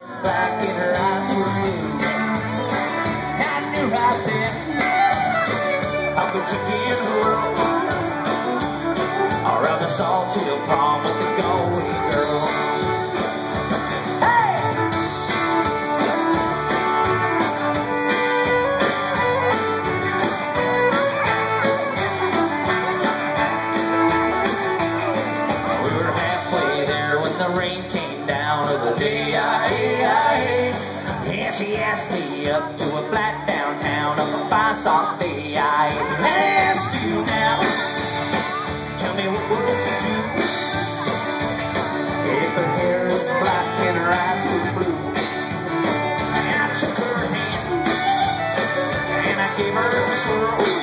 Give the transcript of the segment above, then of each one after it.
Black in her eyes. I knew right then how good she can world. Around the Salt Hill prom with the Galway girl. Hey! We were halfway there when the rain came down of the I Yeah, she asked me up to a flat downtown on a fine soft day. I ask you now, tell me what would she do if her hair is black and her eyes were blue? And I took her hand and I gave her a twirl.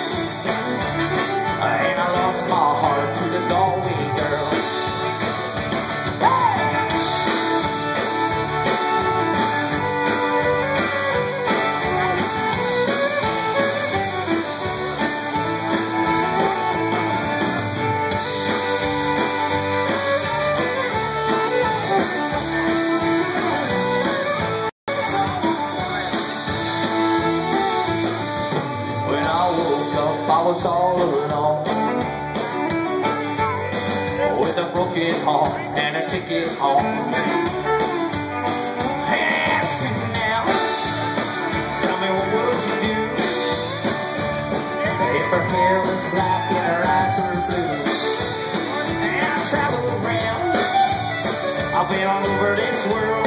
I was all alone. With a broken heart and a ticket home. Ask me now, tell me what would you do if her hair was black and her eyes were blue? And I traveled around, I've been all over this world.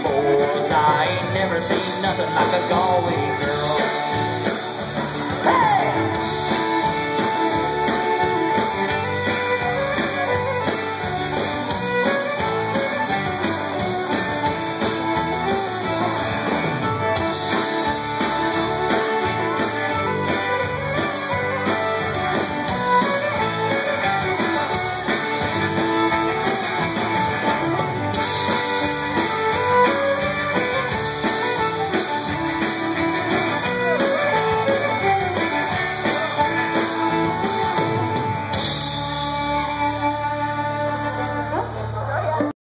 Boys, I ain't never seen nothing like a Galway